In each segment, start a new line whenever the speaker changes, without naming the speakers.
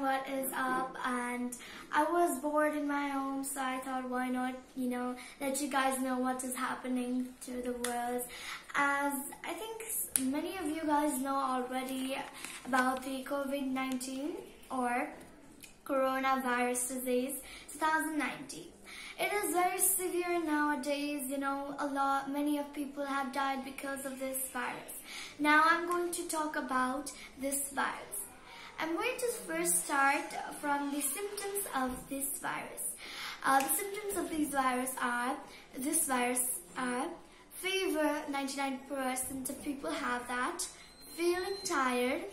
what is up? And I was bored in my home, so I thought, why not, you know, let you guys know what is happening to the world. As I think many of you guys know already about the COVID-19 or coronavirus disease 2019. It is very severe nowadays, you know, a lot, many of people have died because of this virus. Now I'm going to talk about this virus. I'm going to first start from the symptoms of this virus. Uh, the symptoms of this virus are, this virus are fever, 99% of people have that, feeling tired,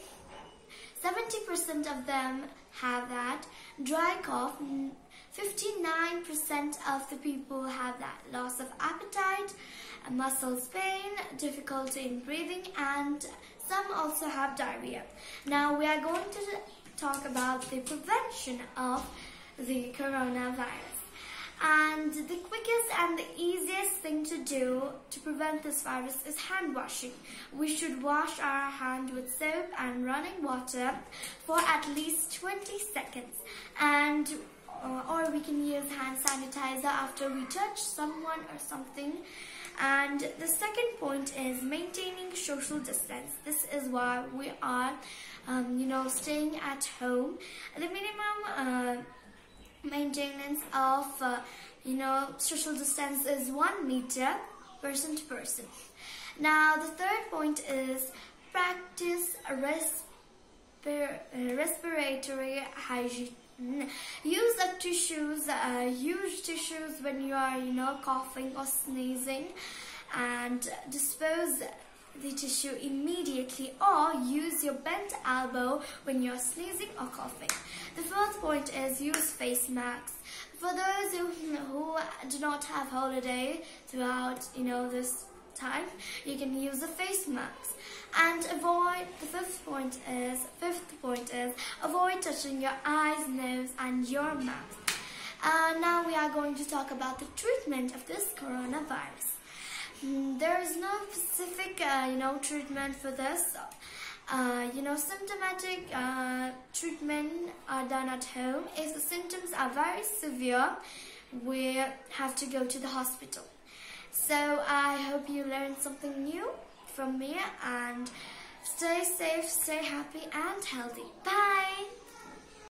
70% of them have that, dry cough, 59% of the people have that, loss of appetite, muscles pain, difficulty in breathing and some also have diarrhea. Now we are going to talk about the prevention of the coronavirus. And the quickest and the easiest thing to do to prevent this virus is hand washing. We should wash our hand with soap and running water for at least 20 seconds. And uh, or we can use hand sanitizer after we touch someone or something and the second point is maintaining social distance. This is why we are, um, you know, staying at home. The minimum uh, maintenance of, uh, you know, social distance is one meter person to person. Now, the third point is practice uh, respiratory hygiene Use tissues, uh, use tissues when you are, you know, coughing or sneezing and dispose the tissue immediately or use your bent elbow when you're sneezing or coughing. The fourth point is use face masks. For those who, who do not have holiday throughout, you know, this time, you can use a face mask. And avoid, the fifth point is, fifth point is, avoid touching your eyes, nose and your mouth. Uh, now we are going to talk about the treatment of this coronavirus. Mm, there is no specific, uh, you know, treatment for this. Uh, you know, symptomatic uh, treatment are done at home. If the symptoms are very severe, we have to go to the hospital. So I hope you learned something new from me and stay safe, stay happy and healthy. Bye!